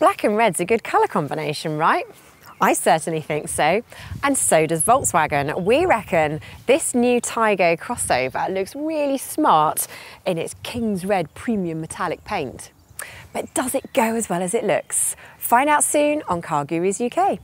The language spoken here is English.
Black and red's a good colour combination, right? I certainly think so, and so does Volkswagen. We reckon this new Taigo crossover looks really smart in its King's Red premium metallic paint. But does it go as well as it looks? Find out soon on CarGurus UK.